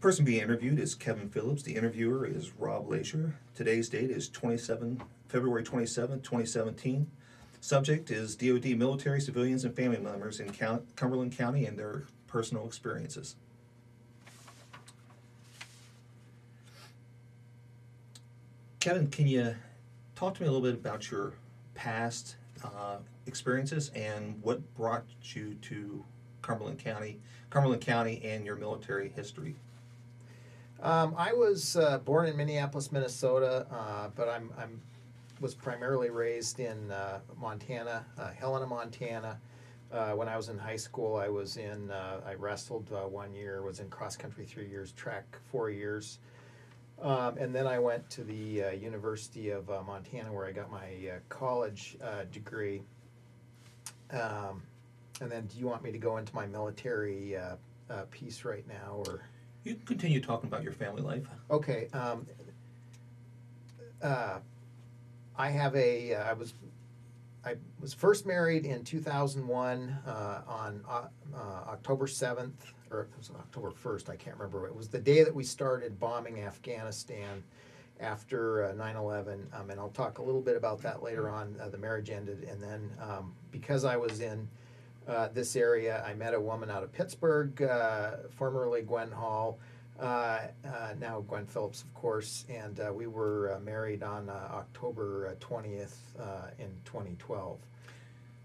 Person being interviewed is Kevin Phillips. The interviewer is Rob Lacier. Today's date is 27 February 27, 2017. Subject is DoD military, civilians, and family members in Cumberland County and their personal experiences. Kevin, can you talk to me a little bit about your past uh, experiences and what brought you to Cumberland County, Cumberland County, and your military history? Um, I was uh, born in Minneapolis, Minnesota, uh, but I'm, I'm was primarily raised in uh, Montana, uh, Helena, Montana. Uh, when I was in high school, I was in uh, I wrestled one year, was in cross country three years, track four years, um, and then I went to the University of Montana where I got my college degree. Um, and then, do you want me to go into my military piece right now, or? You continue talking about your family life. Okay. Um, uh, I have a. Uh, I was. I was first married in 2001 uh, on uh, uh, October 7th, or it was October 1st. I can't remember. It was the day that we started bombing Afghanistan after uh, 9/11, um, and I'll talk a little bit about that later on. The marriage ended, and then um, because I was in uh, this area. I met a woman out of Pittsburgh, uh, formerly Gwen Hall, uh, uh, now Gwen Phillips, of course, and uh, we were uh, married on uh, October uh, 20th uh, in 2012.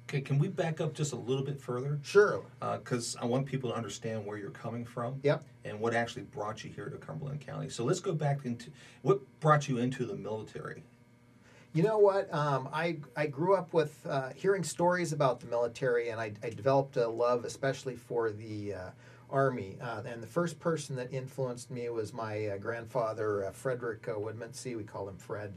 Okay, can we back up just a little bit further? Sure. Because I want people to understand where you're coming from. Yep. And what actually brought you here to Cumberland County. So let's go back into what brought you into the military. You know what? Um, I I grew up with uh, hearing stories about the military, and I, I developed a love, especially for the uh, Army. Uh, and the first person that influenced me was my uh, grandfather, uh, Frederick uh, Woodmansee. We call him Fred,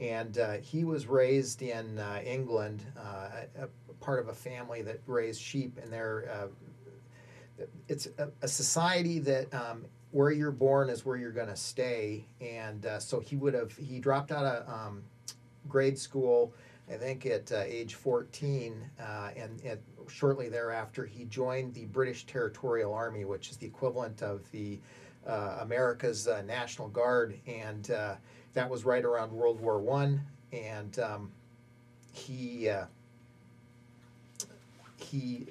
and uh, he was raised in England, a, a part of a family that raised sheep, and they're it's a, a society that um, where you're born is where you're going to stay, and uh, so he would have he dropped out of um, grade school, I think at uh, age 14, uh, and at, shortly thereafter he joined the British Territorial Army, which is the equivalent of the uh, America's uh, National Guard, and uh, that was right around World War One, and um, he uh, he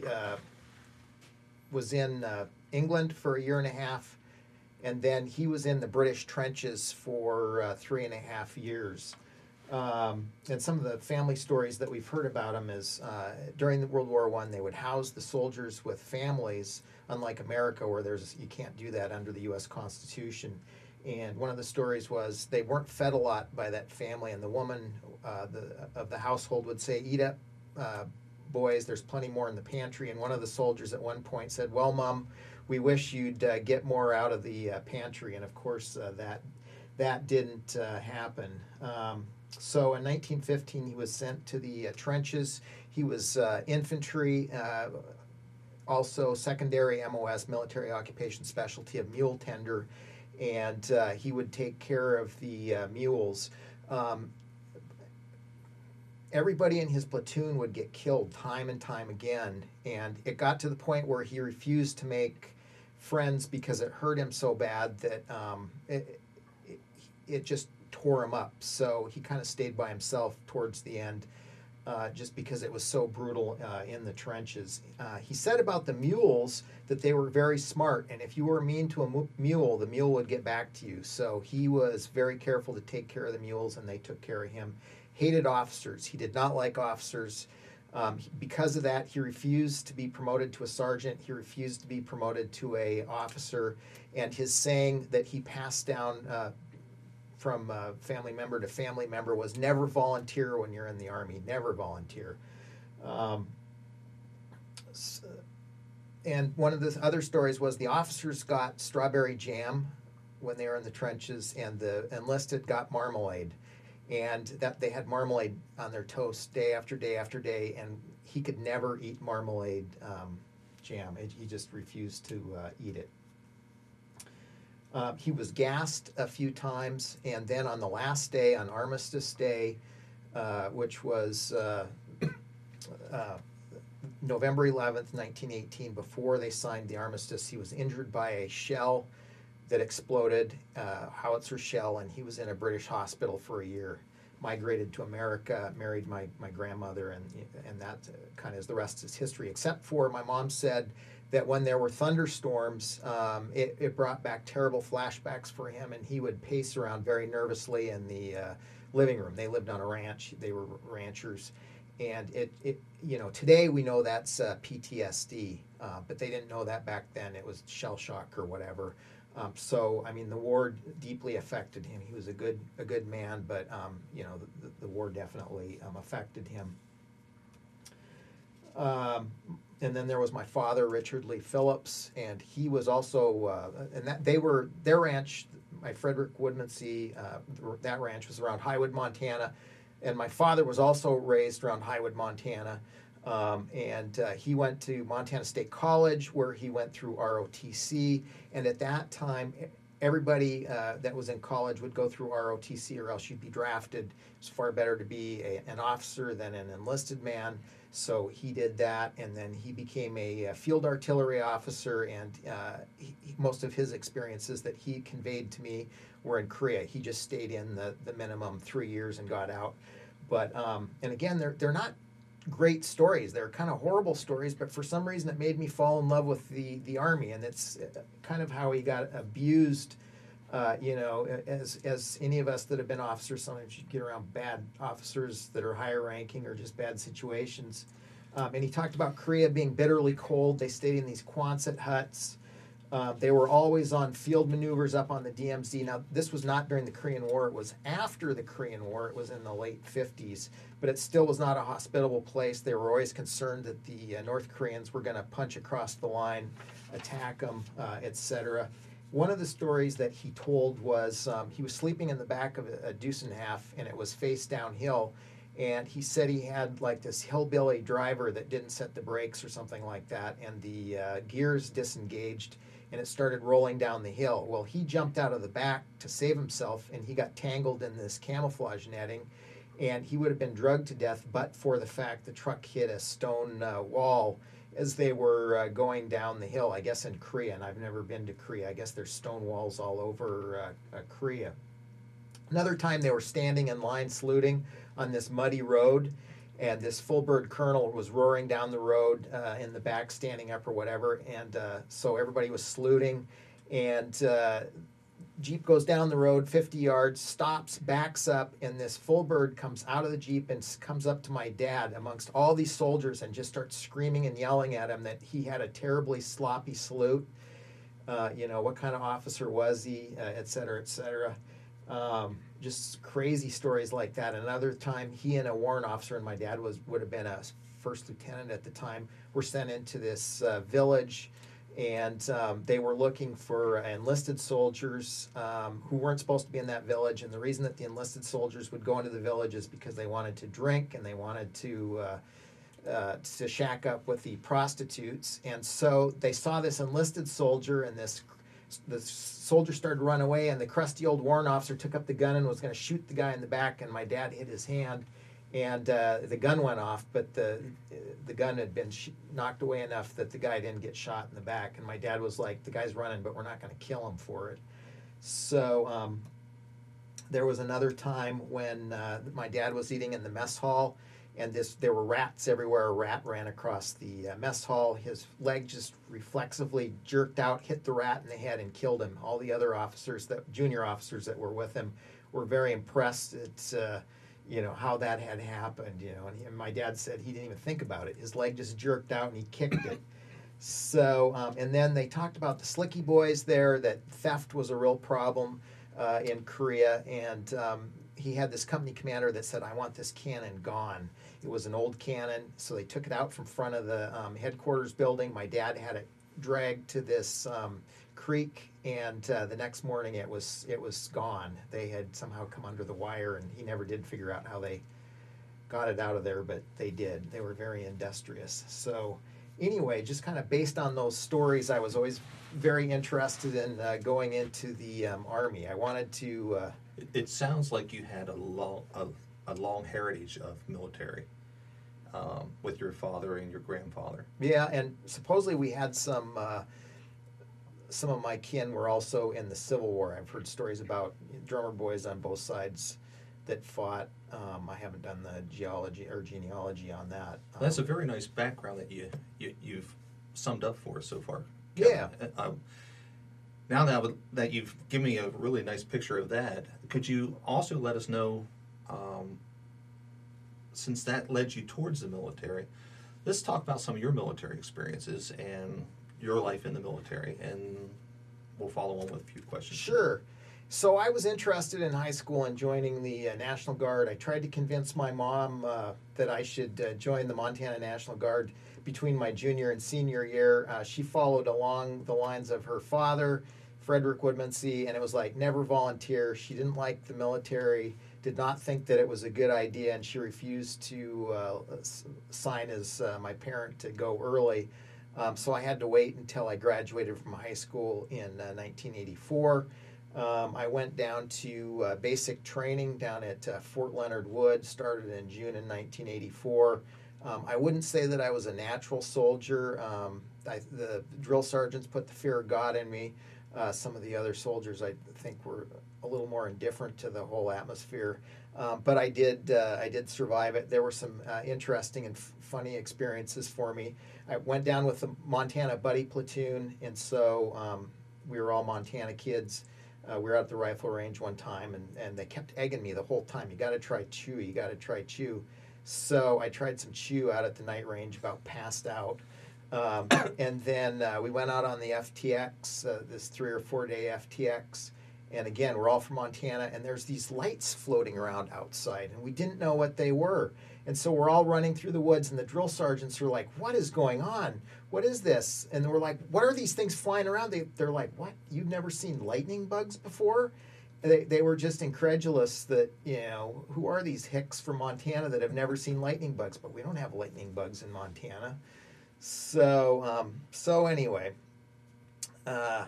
was in England for a year and a half, and then he was in the British trenches for three and a half years. Um, and some of the family stories that we've heard about them is uh, during the World War One, they would house the soldiers with families, unlike America, where there's you can't do that under the U.S. Constitution. And one of the stories was they weren't fed a lot by that family, and the woman uh, the, of the household would say, "Eat up, uh, boys. There's plenty more in the pantry." And one of the soldiers at one point said, "Well, mom, we wish you'd uh, get more out of the uh, pantry." And of course, uh, that that didn't happen. Um, so in 1915, he was sent to the uh, trenches. He was uh, infantry, uh, also secondary MOS, military occupation specialty of mule tender, and uh, he would take care of the uh, mules. Um, everybody in his platoon would get killed time and time again, and it got to the point where he refused to make friends because it hurt him so bad that um, it, it, it just tore him up. So he kind of stayed by himself towards the end, uh, just because it was so brutal uh, in the trenches. Uh, he said about the mules that they were very smart, and if you were mean to a mu- mule, the mule would get back to you. So he was very careful to take care of the mules, and they took care of him. Hated officers. He did not like officers. Um, because of that, he refused to be promoted to a sergeant. He refused to be promoted to a officer, and his saying that he passed down uh, from uh, family member to family member was never volunteer when you're in the army. Never volunteer. Um, and one of the other stories was the officers got strawberry jam when they were in the trenches, and the enlisted got marmalade, and that they had marmalade on their toast day after day after day, and he could never eat marmalade um, jam. It, he just refused to uh, eat it. Uh, he was gassed a few times, and then on the last day, on Armistice Day, uh, which was uh, uh, November 11th, 1918, before they signed the armistice, he was injured by a shell that exploded, uh, howitzer shell, and he was in a British hospital for a year. Migrated to America, married my, my grandmother, and and that kind of is the rest is history. Except for my mom said that when there were thunderstorms, um, it, it brought back terrible flashbacks for him, and he would pace around very nervously in the uh, living room. They lived on a ranch; they were ranchers, and it, it you know today we know that's uh, PTSD, uh, but they didn't know that back then. It was shell shock or whatever. Um, so I mean, the war deeply affected him. He was a good a good man, but um, you know the, the, war definitely um, affected him. And then there was my father, Richard Lee Phillips, and he was also uh, and that they were their ranch. My Frederick Woodmansee, uh, that ranch was around Highwood, Montana, and my father was also raised around Highwood, Montana. Um, and uh, he went to Montana State College where he went through ROTC. And at that time, everybody uh, that was in college would go through ROTC or else you'd be drafted. It's far better to be a, an officer than an enlisted man. So he did that, and then he became a, a field artillery officer. And uh, he, most of his experiences that he conveyed to me were in Korea. He just stayed in the, the minimum three years and got out. But um, and again, they're they're not great stories. They're kind of horrible stories, but for some reason it made me fall in love with the the army, and it's uh, kind of how he got abused. Uh, you know, as as any of us that have been officers, sometimes you get around bad officers that are higher ranking or just bad situations. Um, and he talked about Korea being bitterly cold. They stayed in these Quonset huts. Uh, they were always on field maneuvers up on the DMZ. Now, this was not during the Korean War. It was after the Korean War. It was in the late 50s. But it still was not a hospitable place. They were always concerned that the uh, North Koreans were going to punch across the line, attack them, uh, etc. One of the stories that he told was um, he was sleeping in the back of a, a deuce and a half, and it was face downhill. And he said he had like this hillbilly driver that didn't set the brakes or something like that, and the uh, gears disengaged and it started rolling down the hill. Well, he jumped out of the back to save himself and he got tangled in this camouflage netting and he would have been drugged to death but for the fact the truck hit a stone uh, wall as they were uh, going down the hill, I guess in Korea, and I've never been to Korea. I guess there's stone walls all over uh, uh Korea. Another time they were standing in line saluting on this muddy road, and this full bird colonel was roaring down the road uh, in the back, standing up or whatever, and uh, so everybody was saluting, and uh, Jeep goes down the road 50 yards, stops, backs up, and this full bird comes out of the Jeep and comes up to my dad amongst all these soldiers and just starts screaming and yelling at him that he had a terribly sloppy salute. Uh, you know, what kind of officer was he, uh, et cetera, et cetera. Um, just crazy stories like that. Another time, he and a warrant officer and my dad was would have been a first lieutenant at the time. Were sent into this uh, village, and um, they were looking for enlisted soldiers um, who weren't supposed to be in that village. And the reason that the enlisted soldiers would go into the village is because they wanted to drink and they wanted to. Uh, uh, to shack up with the prostitutes, and so they saw this enlisted soldier and this the soldier started to run away, and the crusty old warrant officer took up the gun and was going to shoot the guy in the back, and my dad hit his hand, and uh, the gun went off, but the the gun had been sh- knocked away enough that the guy didn't get shot in the back, and my dad was like, "The guy's running, but we're not going to kill him for it." So um, there was another time when uh, my dad was eating in the mess hall and this there were rats everywhere. A rat ran across the uh, mess hall. His leg just reflexively jerked out, hit the rat in the head, and killed him. All the other officers, that junior officers that were with him, were very impressed It's uh, you know how that had happened. You know, and, he, and, my dad said he didn't even think about it. His leg just jerked out, and he kicked it. So, um, and then they talked about the Slicky Boys there. That theft was a real problem uh, in Korea, and um, he had this company commander that said, "I want this cannon gone." It was an old cannon, so they took it out from front of the um, headquarters building. My dad had it dragged to this um, creek, and uh, the next morning it was it was gone. They had somehow come under the wire, and he never did figure out how they got it out of there, but they did. They were very industrious. So anyway, just kind of based on those stories, I was always very interested in uh, going into the um, army. I wanted to. Uh, it, it, sounds like you had a long a a long heritage of military um, with your father and your grandfather. Yeah, and supposedly we had some uh, some of my kin were also in the Civil War. I've heard stories about drummer boys on both sides that fought. Um, I haven't done the geology or genealogy on that. That's a Um, very nice background that you, you you've summed up for us so far. Yeah. Kevin. Uh, now that would, that you've given me a really nice picture of that, could you also let us know, um, since that led you towards the military, let's talk about some of your military experiences and your life in the military, and we'll follow on with a few questions. Sure. So I was interested in high school in joining the uh, National Guard. I tried to convince my mom uh, that I should uh, join the Montana National Guard between my junior and senior year. Uh, she followed along the lines of her father, Frederick Woodmansee, and it was like never volunteer. She didn't like the military, did not think that it was a good idea, and she refused to uh, sign as uh, my parent to go early. Um, so I had to wait until I graduated from high school in uh, 1984. Um, I went down to uh, basic training down at uh, Fort Leonard Wood, started in June in 1984. Um, I wouldn't say that I was a natural soldier. Um, I, the drill sergeants put the fear of God in me. Uh, some of the other soldiers, I think, were a little more indifferent to the whole atmosphere. Um, but I did, uh, I did survive it. There were some uh, interesting and f- funny experiences for me. I went down with the Montana Buddy Platoon, and so um, we were all Montana kids. Uh, we were out at the rifle range one time, and, and they kept egging me the whole time. You got to try chew. You got to try chew. So I tried some chew out at the night range, about passed out. Um, and then uh, we went out on the FTX, uh, this three or four day FTX. And again, we're all from Montana, and there's these lights floating around outside, and we didn't know what they were. And so we're all running through the woods, and the drill sergeants are like, What is going on? What is this? And we're like, What are these things flying around? They, they're like, What? You've never seen lightning bugs before? They, they were just incredulous that, you know, who are these hicks from Montana that have never seen lightning bugs? But we don't have lightning bugs in Montana. So, um, so anyway, uh,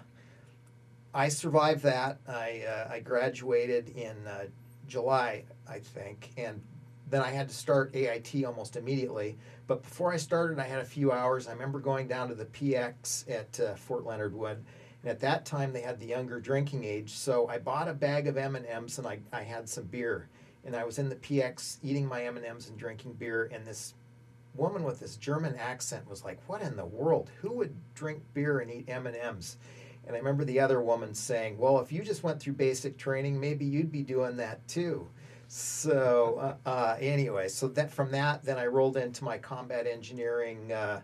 I survived that. I, uh, I graduated in uh, July, I think, and then I had to start AIT almost immediately. But before I started, I had a few hours. I remember going down to the PX at uh, Fort Leonard Wood, and at that time they had the younger drinking age. So I bought a bag of M and M's and I, I had some beer, and I was in the PX eating my M and M's and drinking beer, and this woman with this German accent was like, "What in the world? Who would drink beer and eat M and M's?" And I remember the other woman saying, "Well, if you just went through basic training, maybe you'd be doing that too." So uh, uh, anyway, so that from that, then I rolled into my combat engineering uh,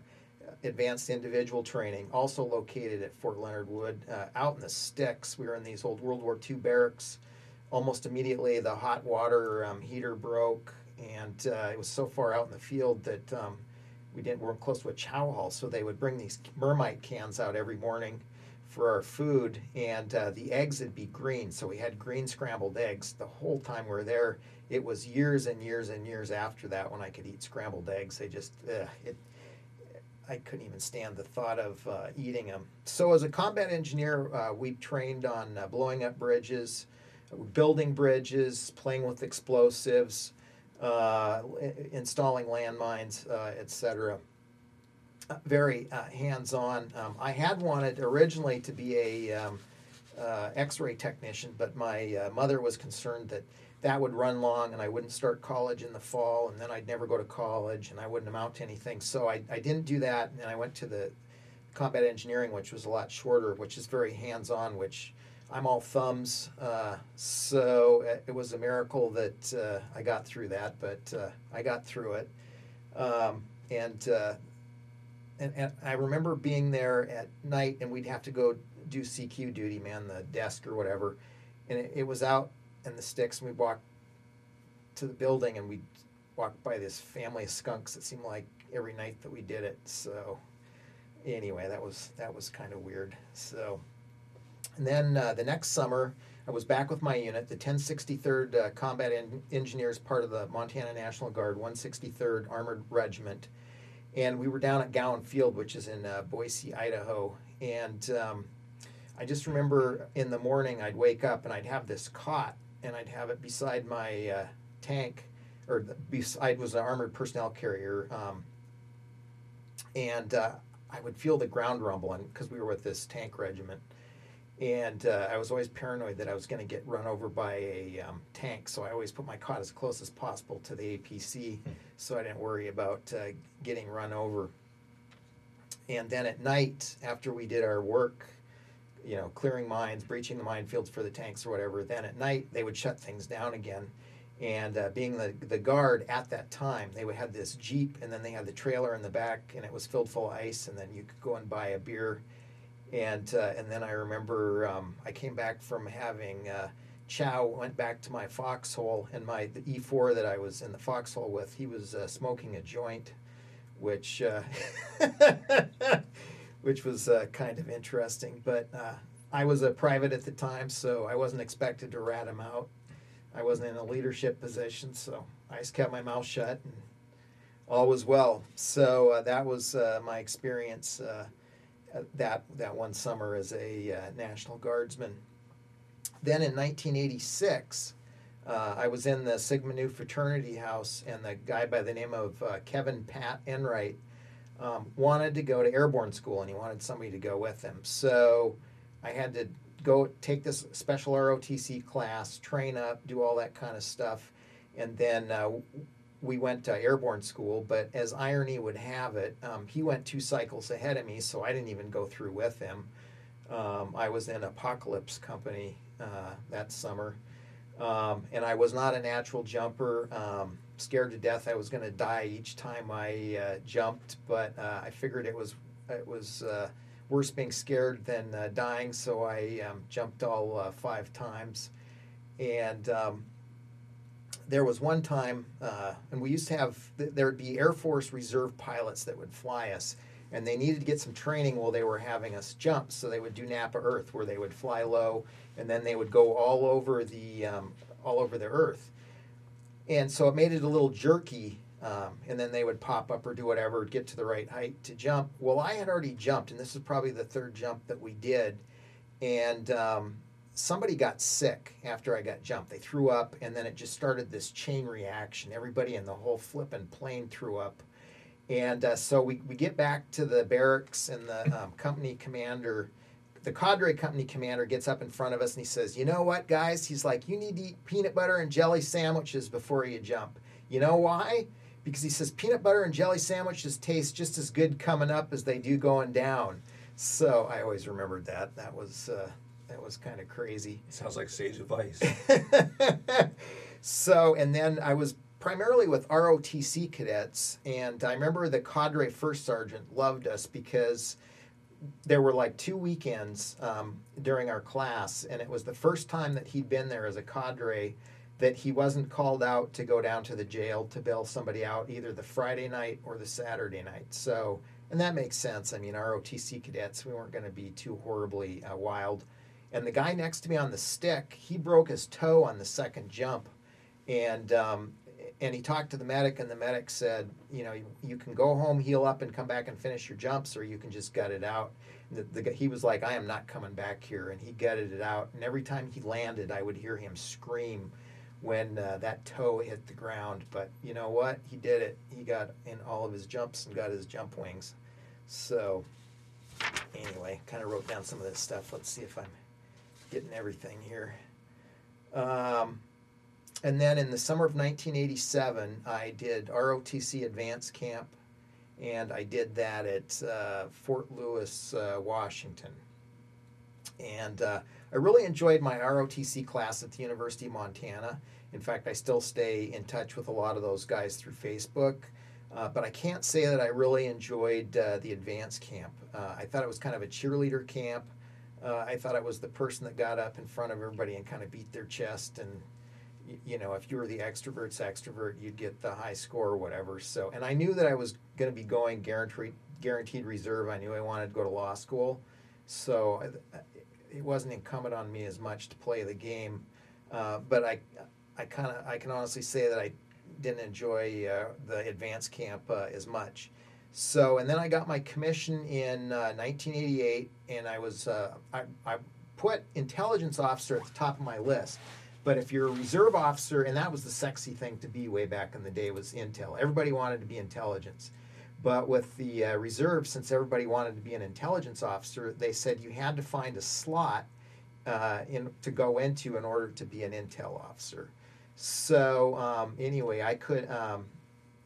advanced individual training, also located at Fort Leonard Wood, uh, out in the sticks. We were in these old World War II barracks. Almost immediately, the hot water um, heater broke, and uh, it was so far out in the field that um, we didn't weren't close to a chow hall. So they would bring these mermite cans out every morning for our food, and uh, the eggs would be green. So we had green scrambled eggs the whole time we were there. It was years and years and years after that when I could eat scrambled eggs. They just it. I couldn't even stand the thought of uh, eating them. So as a combat engineer, uh, we trained on uh, blowing up bridges, building bridges, playing with explosives, uh, installing landmines, etc very uh, hands-on. Um, I had wanted originally to be a um, uh, X-ray technician, but my uh, mother was concerned that that would run long, and I wouldn't start college in the fall, and then I'd never go to college, and I wouldn't amount to anything. So I, I didn't do that, and I went to the combat engineering, which was a lot shorter, which is very hands-on, which I'm all thumbs. Uh, so it, it was a miracle that uh, I got through that, but uh, I got through it. Um, and uh, and, and I remember being there at night, and we'd have to go do CQ duty, man, the desk or whatever, and it, it was out in the sticks, and we'd walk to the building, and we'd walk by this family of skunks. It seemed like every night that we did it. So anyway, that was that was kind of weird. So and then uh, the next summer, I was back with my unit, the 1063rd uh, Combat en- Engineers, part of the Montana National Guard, 163rd Armored Regiment and we were down at Gowen Field, which is in uh, Boise, Idaho. And um, I just remember in the morning I'd wake up and I'd have this cot, and I'd have it beside my uh, tank, or the, beside was an armored personnel carrier, um, and uh, I would feel the ground rumbling because we were with this tank regiment, and uh, I was always paranoid that I was going to get run over by a um, tank. So I always put my cot as close as possible to the APC, so I didn't worry about uh, getting run over. And then at night, after we did our work, you know, clearing mines, breaching the minefields for the tanks or whatever, then at night they would shut things down again. And uh, being the, the guard at that time, they would have this Jeep and then they had the trailer in the back and it was filled full of ice and then you could go and buy a beer. And, uh, and then I remember um, I came back from having uh, chow, went back to my foxhole and my the E4 that I was in the foxhole with, he was uh, smoking a joint, which uh, which was uh, kind of interesting. But uh, I was a private at the time, so I wasn't expected to rat him out. I wasn't in a leadership position, so I just kept my mouth shut and all was well. So uh, that was uh, my experience uh, that that one summer as a uh, National Guardsman. Then in 1986, uh, I was in the Sigma Nu fraternity house, and the guy by the name of uh, Kevin Pat Enright um, wanted to go to airborne school, and he wanted somebody to go with him. So I had to go take this special ROTC class, train up, do all that kind of stuff, and then uh, we went to airborne school. But as irony would have it, um, he went two cycles ahead of me, so I didn't even go through with him. Um, I was in Apocalypse Company uh, that summer, um, and I was not a natural jumper. Um, scared to death I was going to die each time I uh, jumped, but uh, I figured it was it was uh, worse being scared than uh, dying, so I um, jumped all uh, five times. And um, there was one time, uh, and we used to have there would be Air Force Reserve pilots that would fly us, and they needed to get some training while they were having us jump. So they would do Napa Earth, where they would fly low, and then they would go all over the um, all over the Earth and so it made it a little jerky um, and then they would pop up or do whatever get to the right height to jump well i had already jumped and this is probably the third jump that we did and um, somebody got sick after i got jumped they threw up and then it just started this chain reaction everybody in the whole flipping plane threw up and uh, so we, we get back to the barracks and the um, company commander the cadre company commander gets up in front of us and he says, You know what, guys? He's like, You need to eat peanut butter and jelly sandwiches before you jump. You know why? Because he says peanut butter and jelly sandwiches taste just as good coming up as they do going down. So I always remembered that. That was uh, that was kind of crazy. Sounds like sage advice. so, and then I was primarily with ROTC cadets, and I remember the cadre first sergeant loved us because there were like two weekends um, during our class, and it was the first time that he'd been there as a cadre that he wasn't called out to go down to the jail to bail somebody out either the Friday night or the Saturday night. So, and that makes sense. I mean, ROTC cadets, we weren't going to be too horribly uh, wild. And the guy next to me on the stick, he broke his toe on the second jump, and um, and he talked to the medic, and the medic said, you know, you, you, can go home, heal up, and come back and finish your jumps, or you can just gut it out. The, the, he was like, I am not coming back here, and he gutted it out. And every time he landed, I would hear him scream when uh, that toe hit the ground. But you know what? He did it. He got in all of his jumps and got his jump wings. So anyway, kind of wrote down some of this stuff. Let's see if I'm getting everything here. Um, and then in the summer of 1987, I did ROTC Advanced Camp, and I did that at uh, Fort Lewis, uh, Washington. And uh, I really enjoyed my ROTC class at the University of Montana. In fact, I still stay in touch with a lot of those guys through Facebook. Uh, but I can't say that I really enjoyed uh, the advanced camp. Uh, I thought it was kind of a cheerleader camp. I thought I was the person that got up in front of everybody and kind of beat their chest and you know, if you were the extrovert's extrovert, you'd get the high score or whatever. So, and I knew that I was going to be going guaranteed guaranteed reserve. I knew I wanted to go to law school, so it wasn't incumbent on me as much to play the game. Uh, but I, I kind of, I can honestly say that I didn't enjoy uh, the advanced camp uh, as much. So, and then I got my commission in 1988, uh, and I was, uh, I, I put intelligence officer at the top of my list but if you're a reserve officer, and that was the sexy thing to be way back in the day was intel. Everybody wanted to be intelligence. But with the uh, reserve, since everybody wanted to be an intelligence officer, they said you had to find a slot uh, in to go into in order to be an intel officer. So um, anyway, I could. Um,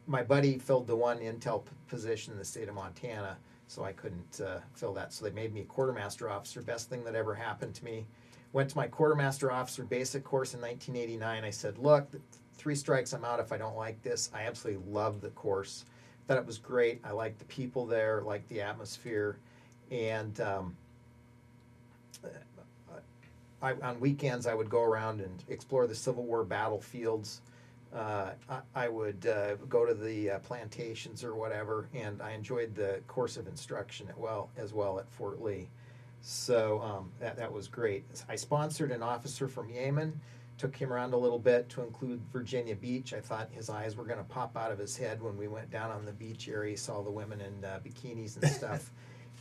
my buddy filled the one intel p- position in the state of Montana, so I couldn't uh, fill that. So they made me a quartermaster officer. Best thing that ever happened to me. Went to my quartermaster officer basic course in 1989. I said, "Look, th- three strikes, I'm out if I don't like this." I absolutely loved the course. Thought it was great. I liked the people there, liked the atmosphere, and um, I, on weekends I would go around and explore the Civil War battlefields. Uh, I, I would uh, go to the uh, plantations or whatever, and I enjoyed the course of instruction at well as well at Fort Lee. So um, that that was great. I sponsored an officer from Yemen, took him around a little bit to include Virginia Beach. I thought his eyes were going to pop out of his head when we went down on the beach area. He saw the women in uh, bikinis and stuff.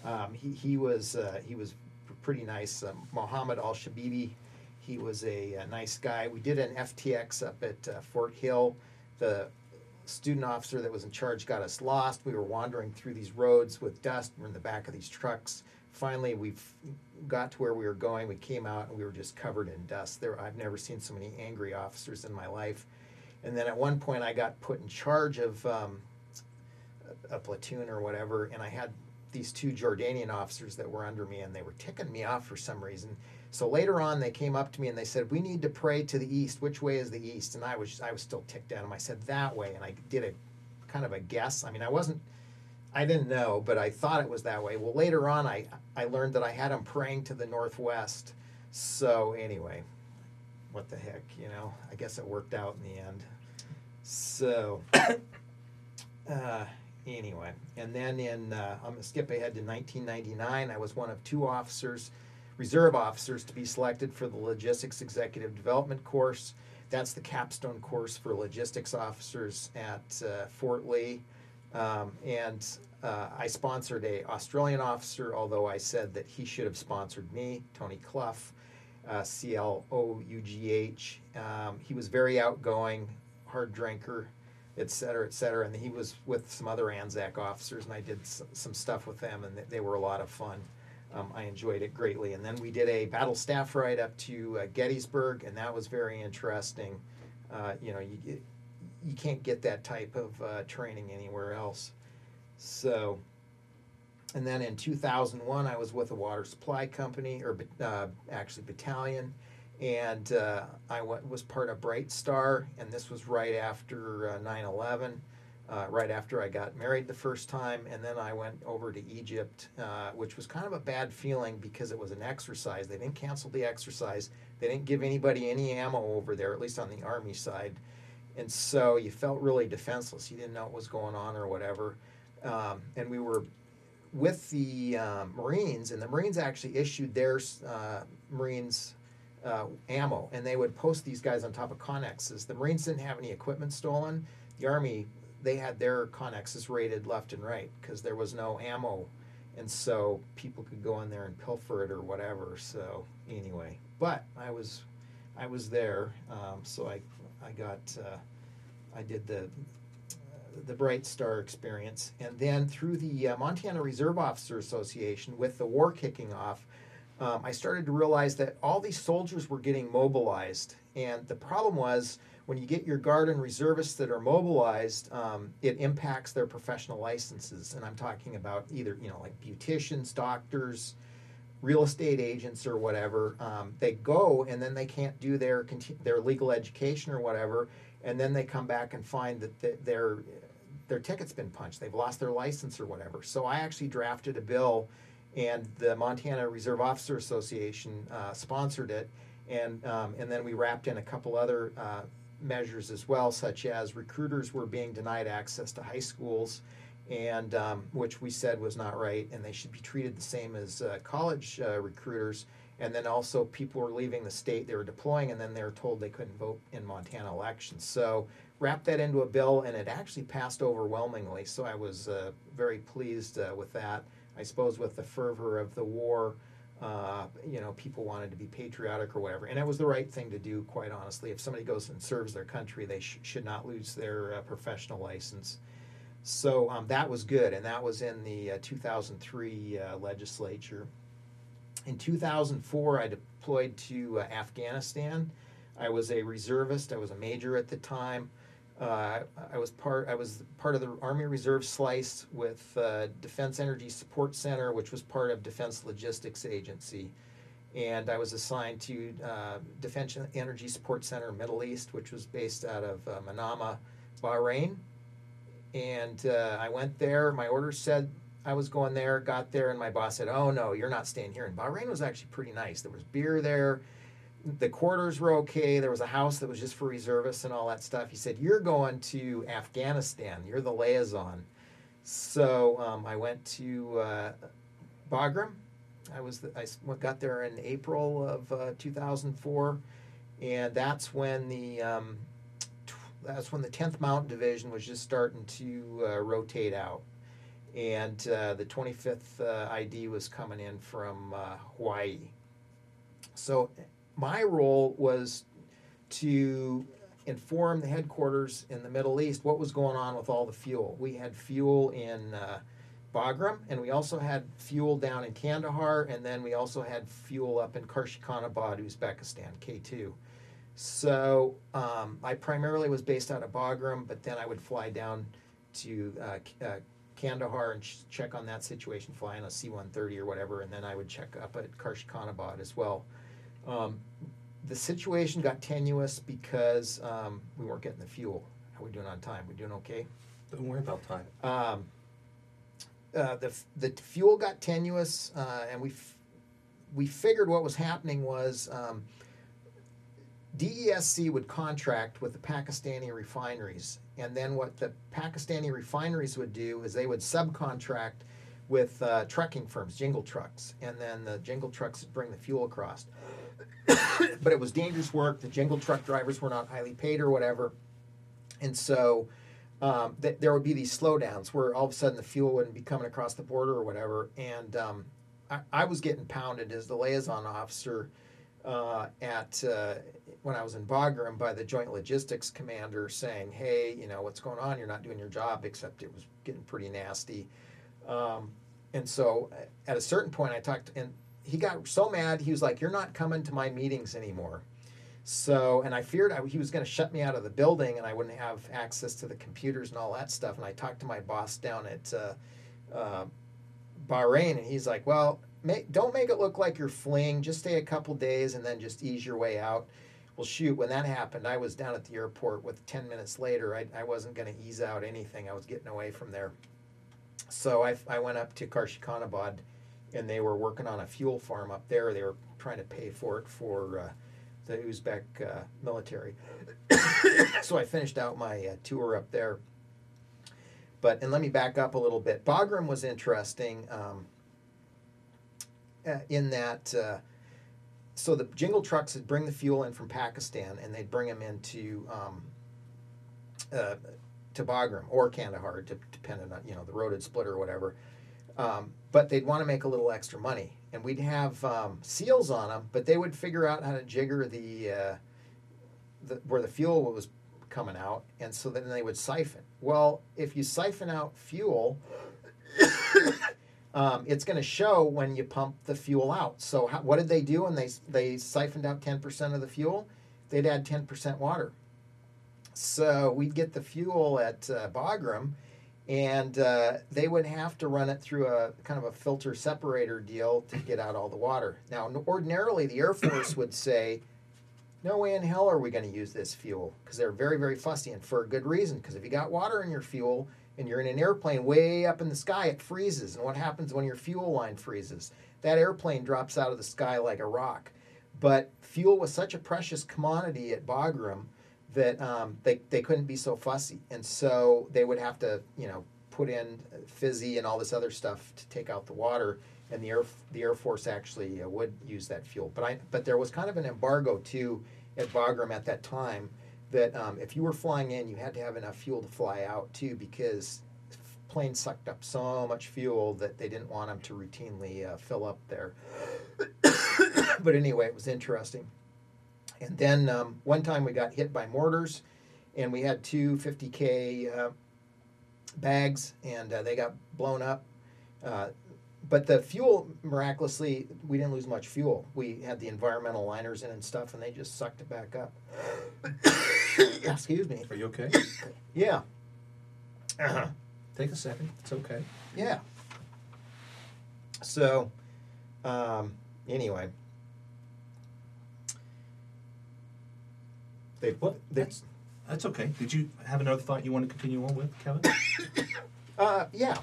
um, he he was uh, he was pretty nice. Um, Mohammed Al Shabibi, he was a, a nice guy. We did an FTX up at uh, Fort Hill. The student officer that was in charge got us lost. We were wandering through these roads with dust. We're in the back of these trucks. Finally, we got to where we were going. We came out and we were just covered in dust. There, I've never seen so many angry officers in my life. And then at one point, I got put in charge of um, a, a platoon or whatever, and I had these two Jordanian officers that were under me, and they were ticking me off for some reason. So later on, they came up to me and they said, "We need to pray to the east. Which way is the east?" And I was I was still ticked at them. I said that way, and I did a kind of a guess. I mean, I wasn't, I didn't know, but I thought it was that way. Well, later on, I I learned that I had them praying to the northwest. So anyway, what the heck, you know? I guess it worked out in the end. So. Uh, anyway, and then in uh, I'm gonna skip ahead to 1999. I was one of two officers, reserve officers, to be selected for the Logistics Executive Development course. That's the capstone course for logistics officers at uh, Fort Lee, um, and uh, I sponsored a Australian officer, although I said that he should have sponsored me, Tony Clough, uh, C L O U G H. Um, he was very outgoing, hard drinker et cetera, et cetera. And he was with some other ANZAC officers, and I did some stuff with them, and they were a lot of fun. Um, I enjoyed it greatly. And then we did a battle staff ride up to uh, Gettysburg, and that was very interesting. Uh, you know, you you can't get that type of uh, training anywhere else. So, and then in 2001, I was with a water supply company, or uh, actually battalion, and uh, I was part of Bright Star, and this was right after uh, 9/11, uh, right after I got married the first time, and then I went over to Egypt, uh, which was kind of a bad feeling because it was an exercise. They didn't cancel the exercise. They didn't give anybody any ammo over there, at least on the army side, and so you felt really defenseless. You didn't know what was going on or whatever, um, and we were with the um, Marines, and the Marines actually issued their uh, Marines uh, ammo, and they would post these guys on top of connexes. The Marines didn't have any equipment stolen. The Army, they had their connexes raided left and right because there was no ammo, and so people could go in there and pilfer it or whatever. So anyway, but I was, I was there, um, so I, I got, uh, I did the the Bright Star experience. And then through the uh, Montana Reserve Officer Association, with the war kicking off, um, I started to realize that all these soldiers were getting mobilized. And the problem was when you get your guard and reservists that are mobilized, um, it impacts their professional licenses. And I'm talking about either, you know, like beauticians, doctors, real estate agents or whatever, um, they go and then they can't do their their legal education or whatever, and then they come back and find that th- their their ticket's been punched, they've lost their license or whatever. So I actually drafted a bill, and the Montana Reserve Officer Association uh, sponsored it, and um, and then we wrapped in a couple other. Uh, measures as well such as recruiters were being denied access to high schools and um, which we said was not right, and they should be treated the same as uh, college uh, recruiters. And then also, people were leaving the state, they were deploying, and then they were told they couldn't vote in Montana elections. So, wrapped that into a bill, and it actually passed overwhelmingly. So, I was uh, very pleased uh, with that. I suppose with the fervor of the war, uh, you know, people wanted to be patriotic or whatever, and it was the right thing to do. Quite honestly, if somebody goes and serves their country, they sh- should not lose their uh, professional license. So um, that was good, and that was in the uh, 2003 uh, legislature. In 2004, I deployed to uh, Afghanistan. I was a reservist. I was a major at the time. Uh, I was part. I was part of the Army Reserve slice with uh, Defense Energy Support Center, which was part of Defense Logistics Agency, and I was assigned to uh, Defense Energy Support Center Middle East, which was based out of uh, Manama, Bahrain. And uh, I went there. My orders said I was going there. Got there, and my boss said, "Oh no, you're not staying here." And Bahrain was actually pretty nice. There was beer there the quarters were okay. There was a house that was just for reservists and all that stuff. He said, "You're going to Afghanistan. You're the liaison." So um, I went to uh, Bagram. I was the, I got there in April of uh, 2004, and that's when the um, that's when the 10th Mountain Division was just starting to uh, rotate out, and uh, the 25th uh, ID was coming in from uh, Hawaii. So my role was to inform the headquarters in the Middle East what was going on with all the fuel. We had fuel in uh, Bagram, and we also had fuel down in Kandahar, and then we also had fuel up in Karshi-Khanabad, Uzbekistan, K2. So um, I primarily was based out of Bagram, but then I would fly down to uh, uh, Kandahar and ch- check on that situation, fly on a C-130 or whatever, and then I would check up at Karshi-Khanabad as well. Um, the situation got tenuous because um, we weren't getting the fuel. How are we doing on time? We doing okay? Don't worry about time. Um, uh, the the fuel got tenuous, uh, and we f- we figured what was happening was um, DESC would contract with the Pakistani refineries, and then what the Pakistani refineries would do is they would subcontract with uh, trucking firms, jingle trucks, and then the jingle trucks would bring the fuel across. But it was dangerous work. The jingle truck drivers were not highly paid or whatever, and so um, th- there would be these slowdowns where all of a sudden the fuel wouldn't be coming across the border or whatever. And um, I, I, was getting pounded as the liaison officer uh, at uh, when I was in Bagram by the Joint Logistics Commander saying, "Hey, you know what's going on? You're not doing your job." Except it was getting pretty nasty. Um, and so at a certain point, I talked, and he got so mad. He was like, "You're not coming to my meetings anymore." So, and I feared I, he was going to shut me out of the building, and I wouldn't have access to the computers and all that stuff. And I talked to my boss down at uh, uh, Bahrain, and he's like, "Well, make, don't make it look like you're fleeing. Just stay a couple days, and then just ease your way out." Well, shoot, when that happened, I was down at the airport with 10 minutes later. I, I wasn't going to ease out anything. I was getting away from there. So I, I went up to Karshi-Khanabad and they were working on a fuel farm up there. They were trying to pay for it for uh, the Uzbek uh, military. so I finished out my uh, tour up there. But and let me back up a little bit. Bagram was interesting um, uh, in that. Uh, so the jingle trucks would bring the fuel in from Pakistan, and they'd bring them into um, uh, to Bagram or Kandahar, depending on you know the road had split or whatever. Um, but they'd want to make a little extra money, and we'd have um, seals on them, but they would figure out how to jigger the, uh, the where the fuel was coming out, and so then they would siphon. Well, if you siphon out fuel, um, it's going to show when you pump the fuel out. So how, what did they do when they they siphoned out ten percent of the fuel? They'd add ten percent water. So we'd get the fuel at uh, Bagram, and uh, they would have to run it through a kind of a filter separator deal to get out all the water. Now, ordinarily, the Air Force would say, "No way in hell are we going to use this fuel," because they're very, very fussy, and for a good reason. Because if you got water in your fuel and you're in an airplane way up in the sky, it freezes. And what happens when your fuel line freezes? That airplane drops out of the sky like a rock. But fuel was such a precious commodity at Bagram that um, they, they couldn't be so fussy. And so they would have to, you know, put in FSII and all this other stuff to take out the water. And the Air, the Air Force actually uh, would use that fuel. But, I, but there was kind of an embargo, too, at Bagram at that time that um, if you were flying in, you had to have enough fuel to fly out, too, because planes sucked up so much fuel that they didn't want them to routinely uh, fill up there. but anyway, it was interesting. And then um, one time we got hit by mortars, and we had two 50K uh, bags, and uh, they got blown up. Uh, but the fuel, miraculously, we didn't lose much fuel. We had the environmental liners in and stuff, and they just sucked it back up. Excuse me. Are you okay? Yeah. Uh-huh. Take a second. It's okay. Yeah. So, um, anyway, they Well, they, that's that's okay. Did you have another thought you want to continue on with, Kevin? uh, yeah.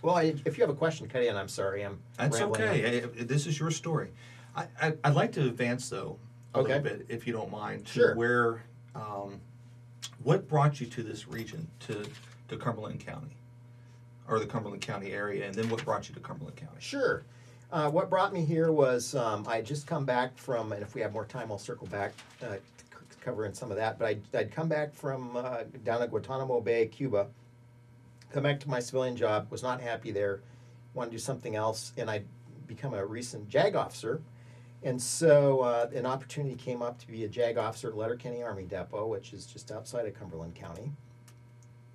Well, I, if you have a question, cut in. I'm sorry, I'm. That's okay. I- This is your story. I, I, I'd like to advance though a Okay. little bit, if you don't mind, to Sure. where, um, what brought you to this region, to, to Cumberland County? Or the Cumberland County area, and then what brought you to Cumberland County? Sure. Uh, what brought me here was um, I had just come back from, and if we have more time, I'll circle back uh, covering some of that. But I'd, I'd come back from uh, down at Guantanamo Bay, Cuba. Come back to my civilian job, was not happy there, wanted to do something else, and I'd become a recent JAG officer. And so uh, an opportunity came up to be a JAG officer at Letterkenny Army Depot, which is just outside of Cumberland County.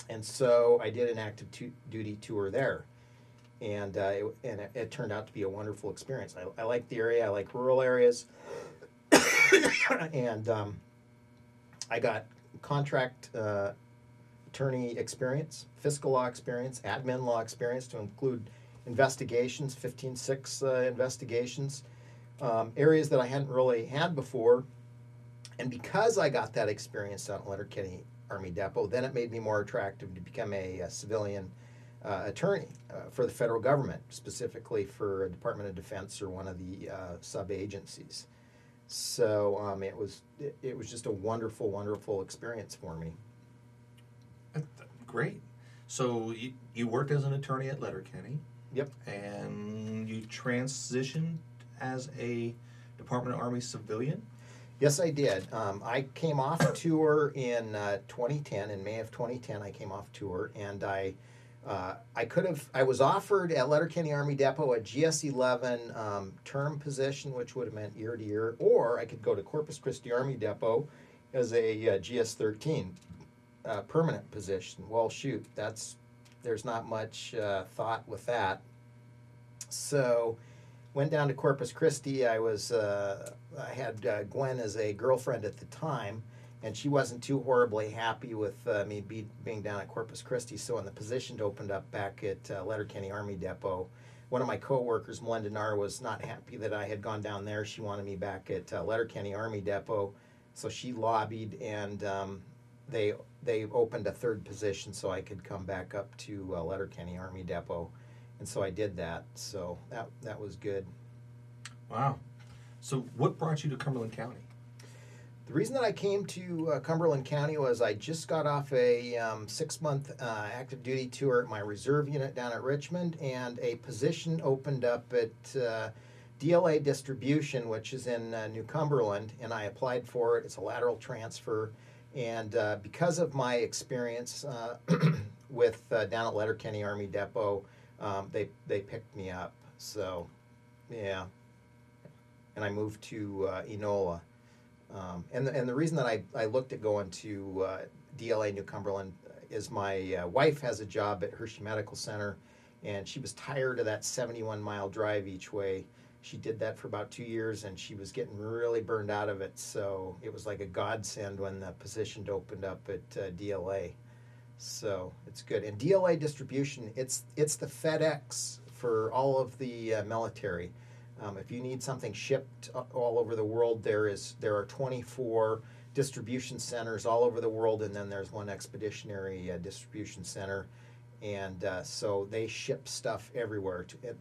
And so I did an active tu- duty tour there and uh, it, and it, it turned out to be a wonderful experience. I, I like the area. I like rural areas, and um, I got contract uh, attorney experience, fiscal law experience, admin law experience to include investigations, fifteen six uh, investigations, um, areas that I hadn't really had before. And because I got that experience out in Letterkenny Army Depot, then it made me more attractive to become a, a civilian uh, attorney uh, for the federal government, specifically for Department of Defense or one of the uh, sub agencies. So um, it was it, it was just a wonderful, wonderful experience for me. Great. So you, you worked as an attorney at Letterkenny, Yep. and you transitioned as a Department of Army civilian? Yes, I did. Um, I came off tour in uh, 2010. In May of 2010, I came off tour, and I uh, I could have I was offered at Letterkenny Army Depot a GS11 um, term position, which would have meant year to year, or I could go to Corpus Christi Army Depot as a uh, GS13 uh, permanent position. Well, shoot, that's there's not much uh, thought with that. So went down to Corpus Christi. I was uh, I had uh, Gwen as a girlfriend at the time, and she wasn't too horribly happy with uh, me be, being down at Corpus Christi. So when the position opened up back at uh, Letterkenny Army Depot, one of my coworkers, Melinda Narr, was not happy that I had gone down there. She wanted me back at uh, Letterkenny Army Depot, so she lobbied and. Um, they they opened a third position so I could come back up to uh, Letterkenny Army Depot, and so I did that. So that that was good. Wow. So what brought you to Cumberland County? The reason that I came to uh, Cumberland County was I just got off a um, six month uh, active duty tour at my reserve unit down at Richmond, and a position opened up at uh, DLA Distribution, which is in uh, New Cumberland, and I applied for it. It's a lateral transfer. And uh, because of my experience uh, with down at Letterkenny Army Depot, um, they they picked me up. So, yeah. And I moved to Enola. Um, and, the, and the reason that I, I looked at going to uh, DLA New Cumberland is my uh, wife has a job at Hershey Medical Center, and she was tired of that 71 mile drive each way. She did that for about two years, and she was getting really burned out of it. So it was like a godsend when the position opened up at uh, DLA. So it's good. And DLA distribution, it's it's the FedEx for all of the uh, military. Um, if you need something shipped all over the world, there is there are 24 distribution centers all over the world, and then there's one expeditionary uh, distribution center, and uh, so they ship stuff everywhere. To,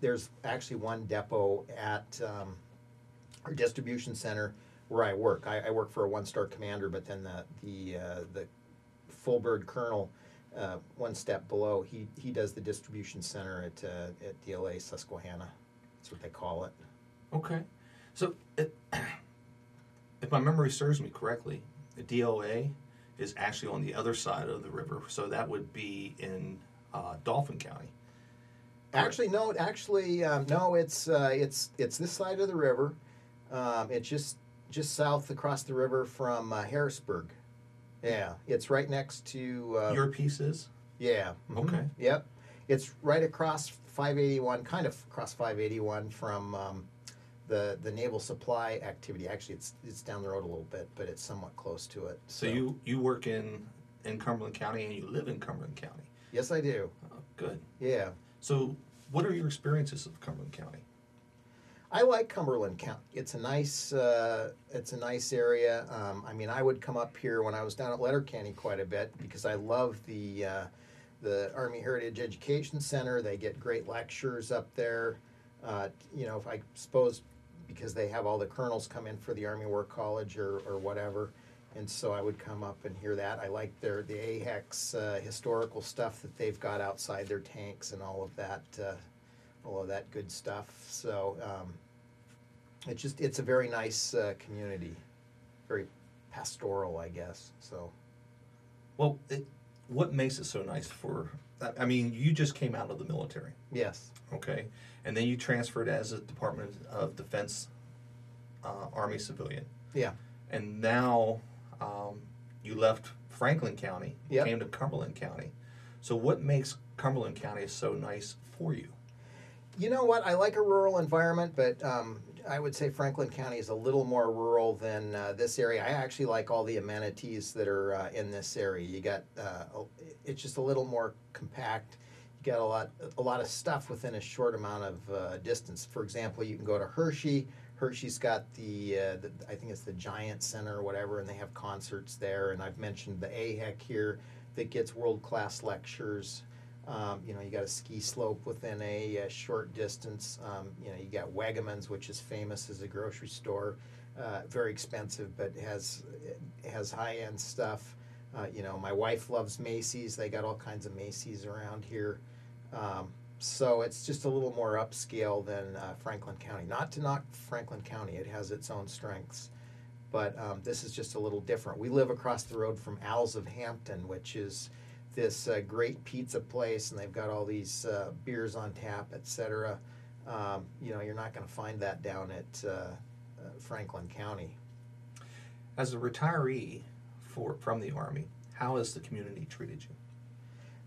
there's actually one depot at um, our distribution center where I work. I, I work for a one-star commander, but then the the uh, the full bird colonel. Uh, one step below, he, he does the distribution center at, uh, at DLA Susquehanna. That's what they call it. Okay. So it, if my memory serves me correctly, the DLA is actually on the other side of the river, so that would be in uh, Dauphin County. Actually, no. Actually, um, no. It's uh, it's it's this side of the river. Um, it's just just south across the river from uh, Harrisburg. Yeah, it's right next to. Uh, Your piece is? Yeah. mhm, Okay. Yep. It's right across 581, kind of across 581 from um, the the naval supply activity. Actually, it's it's down the road a little bit, but it's somewhat close to it. So you you work in in Cumberland County and you live in Cumberland County. Yes, I do. Uh, good. Yeah. So what are your experiences of Cumberland County? I like Cumberland County. It's a nice, uh, it's a nice area. Um, I mean, I would come up here when I was down at Letterkenny quite a bit because I love the uh, the Army Heritage Education Center. They get great lectures up there. Uh, you know, I suppose because they have all the colonels come in for the Army War College or, or whatever, and so I would come up and hear that. I like their the AHEC's uh, historical stuff that they've got outside their tanks and all of that. Uh, all of that good stuff. So um, it's just it's a very nice uh, community, very pastoral, I guess. So Well, it, what makes it so nice for? I- mean, you just came out of the military, yes, okay, and then you transferred as a Department of Defense uh, Army civilian, yeah, and now um, you left Franklin County, Yep. came to Cumberland County. So, what makes Cumberland County so nice for you? you know what? I like a rural environment, but um, I would say Franklin County is a little more rural than uh, this area. I actually like all the amenities that are uh, in this area. You got uh, it's just a little more compact. You got a lot a lot of stuff within a short amount of uh, distance. For example, you can go to Hershey. Hershey's got the, uh, the I think it's the Giant Center or whatever, and they have concerts there. And I've mentioned the AHEC here that gets world class lectures. Um, you know, you got a ski slope within a, uh short distance. Um, you know, you got Wegmans, which is famous as a grocery store, uh, very expensive, but has has high end stuff. Uh, you know, my wife loves Macy's. They got all kinds of Macy's around here. Um, so it's just a little more upscale than uh, Franklin County. Not to knock Franklin County, it has its own strengths. But um, this is just a little different. We live across the road from Al's of Hampden, which is this uh, great pizza place, and they've got all these uh, beers on tap, etc. Um, you know, you're not going to find that down at uh, uh, Franklin County. As a retiree for from the Army, how has the community treated you?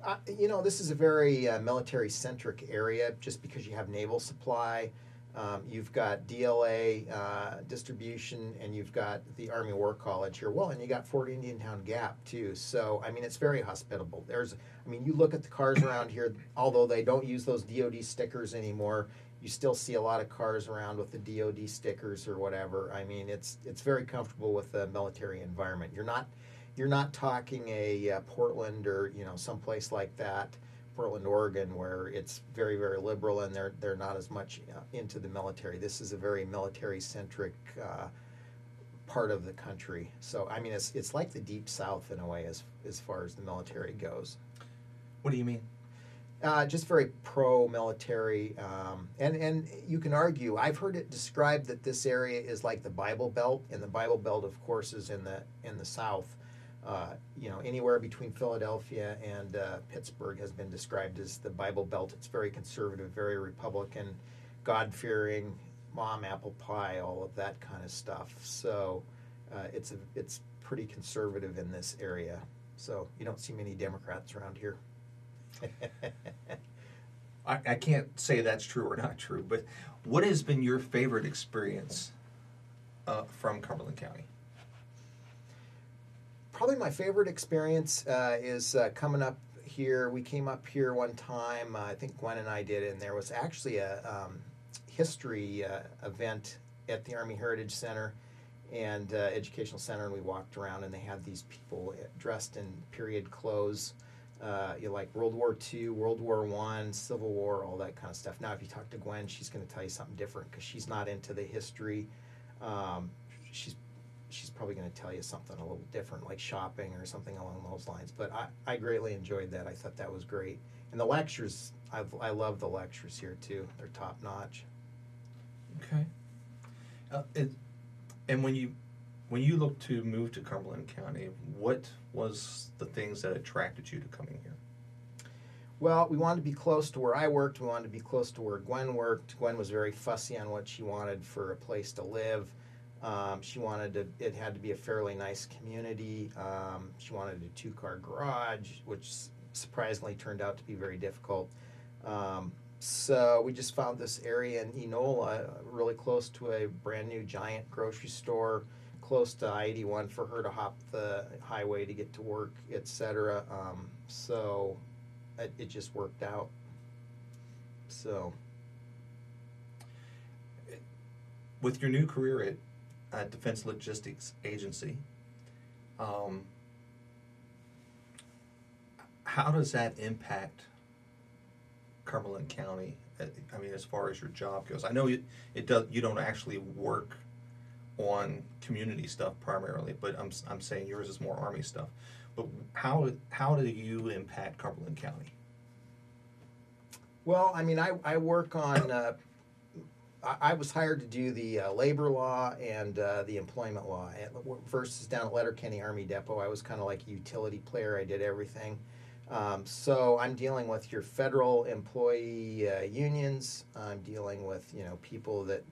Uh, you know, this is a very uh, military centric area just because you have naval supply. Um, you've got DLA uh, distribution, and you've got the Army War College here. Well, and you got Fort Indiantown Gap too. So I mean, it's very hospitable. There's, I mean, you look at the cars around here. Although they don't use those DoD stickers anymore, you still see a lot of cars around with the DoD stickers or whatever. I mean, it's it's very comfortable with the military environment. You're not you're not talking a uh, Portland or you know someplace like that. Portland, Oregon, where it's very, very liberal and they're they're not as much uh, into the military. This is a very military centric uh, part of the country. So I mean, it's it's like the deep south in a way as as far as the military goes. What do you mean? Uh, just very pro-military, um, and and you can argue. I've heard it described that this area is like the Bible Belt, and the Bible Belt, of course, is in the in the South. Uh, you know, anywhere between Philadelphia and uh, Pittsburgh has been described as the Bible Belt. It's very conservative, very Republican, God-fearing, mom apple pie, all of that kind of stuff. So uh, it's a, it's pretty conservative in this area. So you don't see many Democrats around here. I, I can't say that's true or not true, but what has been your favorite experience uh, from Cumberland County? Probably my favorite experience uh, is uh, coming up here. We came up here one time. Uh, I think Gwen and I did, and there was actually a um, history uh, event at the Army Heritage Center and uh, Educational Center, and we walked around, and they had these people dressed in period clothes. Uh, you like World War II, World War One, Civil War, all that kind of stuff. Now, if you talk to Gwen, she's going to tell you something different because she's not into the history. Um, she's she's probably going to tell you something a little different, like shopping or something along those lines. But I, I greatly enjoyed that. I thought that was great. And the lectures, I've, I love the lectures here too. They're top notch. Okay. Uh, it, and when you when you look to move to Cumberland County, what was the things that attracted you to coming here? Well, we wanted to be close to where I worked. We wanted to be close to where Gwen worked. Gwen was very fussy on what she wanted for a place to live. Um, she wanted to, it had to be a fairly nice community. Um, she wanted a two car garage, which surprisingly turned out to be very difficult. Um, so we just found this area in Enola, really close to a brand new giant grocery store, close to I eighty one for her to hop the highway to get to work, etc. Um, so it, it just worked out. So With your new career at, at Defense Logistics Agency, um, how does that impact Cumberland County? uh, I mean, as far as your job goes, I know it, it does, you don't actually work on community stuff primarily, but I'm, I'm saying yours is more Army stuff. But how, how do you impact Cumberland County? Well, I mean, I, I work on, uh, I, was hired to do the uh, labor law and uh, the employment law. And versus down at Letterkenny Army Depot, I was kind of like a utility player. I did everything. Um, so I'm dealing with your federal employee uh, unions. I'm dealing with you know people that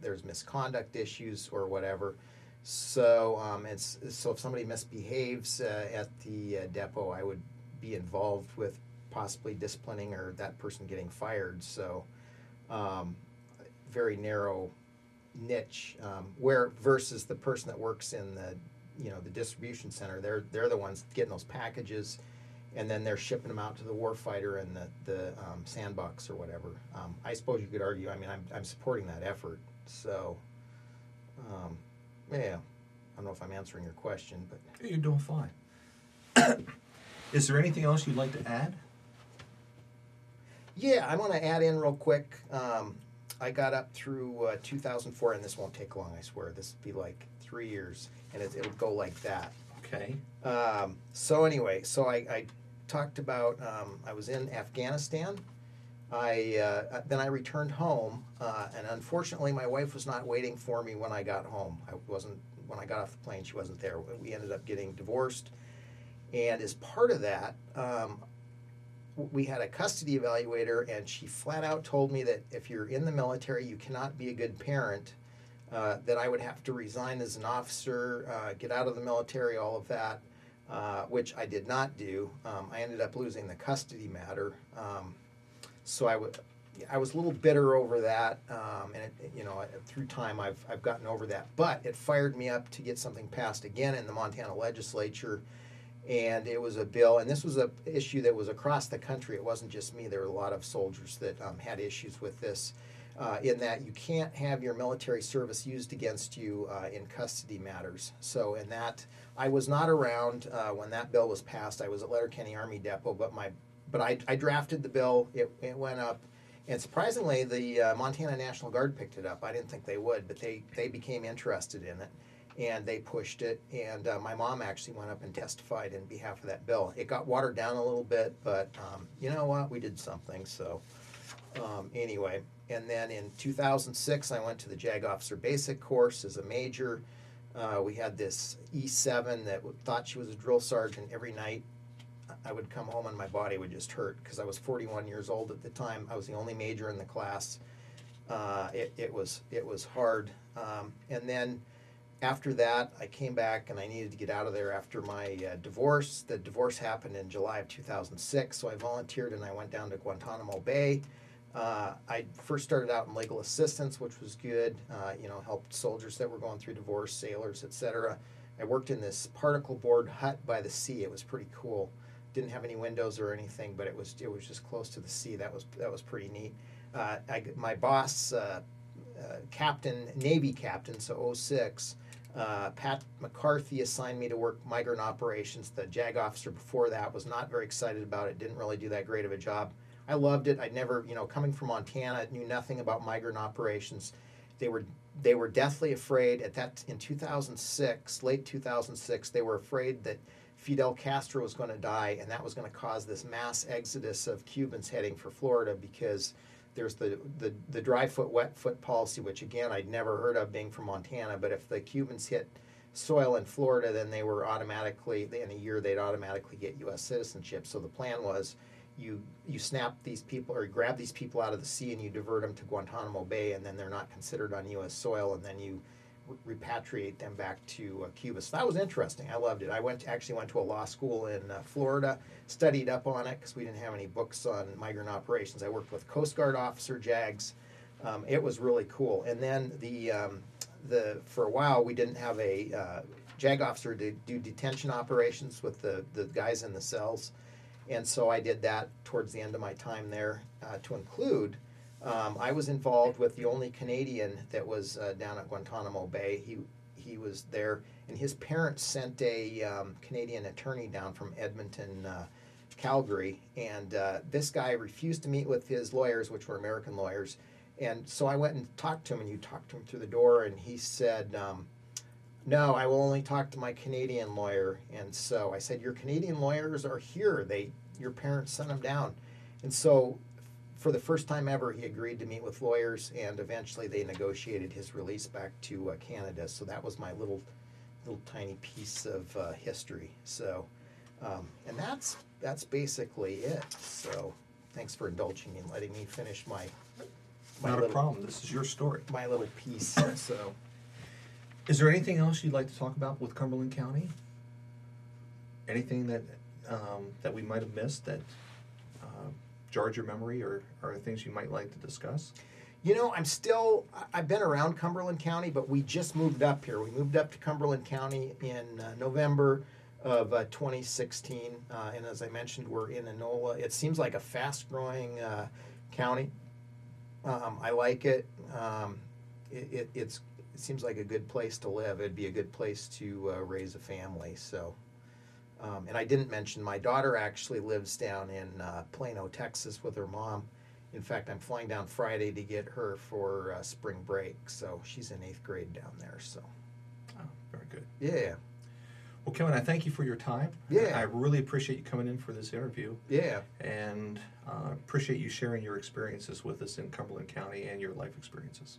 there's misconduct issues or whatever. So um, it's so if somebody misbehaves uh, at the uh, depot, I would be involved with possibly disciplining or that person getting fired. So um, very narrow niche. Um, where versus the person that works in the you know the distribution center, they're they're the ones getting those packages, and then they're shipping them out to the warfighter and the the um, sandbox or whatever. Um, I suppose you could argue. I mean, I'm I'm supporting that effort. So um, yeah, I don't know if I'm answering your question, but You're doing fine. Is there anything else you'd like to add? Yeah, I want to add in real quick. I got up through uh, 2004, and this won't take long, I swear. This will be like three years, and it, it'll go like that. Okay. Um, so anyway, so I, I talked about um, I was in Afghanistan. I uh, then I returned home, uh, and unfortunately, my wife was not waiting for me when I got home. I wasn't when I got off the plane. She wasn't there. We ended up getting divorced, and as part of that, um, we had a custody evaluator, and she flat out told me that if you're in the military, you cannot be a good parent. Uh, that I would have to resign as an officer, uh, get out of the military, all of that, uh, which I did not do. Um, I ended up losing the custody matter. Um, so I was a little bitter over that, um, and it, you know, through time I've I've gotten over that. But it fired me up to get something passed again in the Montana legislature, and it was a bill. And this was a issue that was across the country. It wasn't just me. There were a lot of soldiers that um, had issues with this. Uh, in that you can't have your military service used against you uh, in custody matters. So, in that, I was not around uh, when that bill was passed. I was at Letterkenny Army Depot, but my, but I, I drafted the bill. It, it went up, and surprisingly, the uh, Montana National Guard picked it up. I didn't think they would, but they they became interested in it, and they pushed it. And uh, my mom actually went up and testified in behalf of that bill. It got watered down a little bit, but um, you know what? We did something. So. Um, anyway, and then in 2006, I went to the JAG Officer Basic course as a major. Uh, we had this E7 that thought she was a drill sergeant every night. I would come home and my body would just hurt because I was 41 years old at the time. I was the only major in the class. Uh, it, it was it was hard. Um, and then after that, I came back and I needed to get out of there after my uh, divorce. The divorce happened in July of 2006, so I volunteered and I went down to Guantanamo Bay. Uh, I first started out in legal assistance, which was good. Uh, you know, helped soldiers that were going through divorce, sailors, etc. I worked in this particle board hut by the sea. It was pretty cool. Didn't have any windows or anything, but it was it was just close to the sea. That was that was pretty neat. Uh, I, my boss, uh, uh, captain, Navy captain, so 06, uh, Pat McCarthy assigned me to work migrant operations. The JAG officer before that was not very excited about it, didn't really do that great of a job. I loved it. I'd never, you know, coming from Montana, knew nothing about migrant operations. They were they were deathly afraid at that in 2006, late 2006. They were afraid that Fidel Castro was going to die, and that was going to cause this mass exodus of Cubans heading for Florida because there's the, the, the dry foot, wet foot policy, which again I'd never heard of being from Montana. But if the Cubans hit soil in Florida, then they were automatically in a year they'd automatically get U.S. citizenship. So the plan was you you snap these people or you grab these people out of the sea and you divert them to Guantanamo Bay, and then they're not considered on U.S. soil, and then you repatriate them back to uh, Cuba. So that was interesting. I loved it. I went actually went to a law school in uh, Florida, studied up on it because we didn't have any books on migrant operations. I worked with Coast Guard officer JAGs. Um, it was really cool. And then the um, the for a while we didn't have a uh, JAG officer to do detention operations with the the guys in the cells. And so I did that towards the end of my time there uh, to include. Um, I was involved with the only Canadian that was uh, down at Guantanamo Bay. He he was there, and his parents sent a um, Canadian attorney down from Edmonton, uh, Calgary, and uh, this guy refused to meet with his lawyers, which were American lawyers. And so I went and talked to him, and you talked to him through the door, and he said. Um, no, I will only talk to my Canadian lawyer. And so I said, Your Canadian lawyers are here. They your parents sent them down. And so for the first time ever, he agreed to meet with lawyers and eventually they negotiated his release back to uh, Canada. So that was my little little tiny piece of uh, history. So um, and that's that's basically it. So thanks for indulging me and letting me finish my my Not a little, problem, this is your story. my little piece. So Is there anything else you'd like to talk about with Cumberland County? Anything that, um, that we might have missed that, jarred your memory or, or things you might like to discuss? You know, I'm still, I've been around Cumberland County, but we just moved up here. We moved up to Cumberland County in uh, November of uh, 2016. Uh, and as I mentioned, we're in Enola. It seems like a fast growing uh, county. Um, I like it. Um, it, it. It's, it seems like a good place to live. It'd be a good place to uh, raise a family. So, um, and I didn't mention my daughter actually lives down in uh, Plano, Texas with her mom. In fact, I'm flying down Friday to get her for uh, spring break. So she's in eighth grade down there. So, Oh, very good. yeah, Well, Kevin, I thank you for your time. Yeah. I really appreciate you coming in for this interview yeah. and, uh, appreciate you sharing your experiences with us in Cumberland County and your life experiences.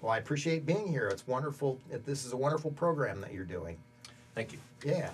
Well, I appreciate being here. It's wonderful. This is a wonderful program that you're doing. Thank you. Yeah.